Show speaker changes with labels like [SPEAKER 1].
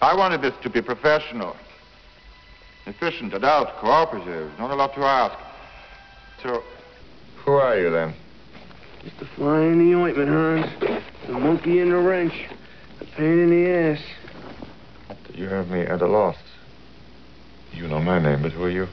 [SPEAKER 1] I wanted this to be professional, efficient, adult, cooperative. Not a lot to ask. So, who are you then?
[SPEAKER 2] Just a fly in the ointment, Hans. The monkey in the wrench. A pain in the ass.
[SPEAKER 1] You have me at a loss. You know my name, but who are you?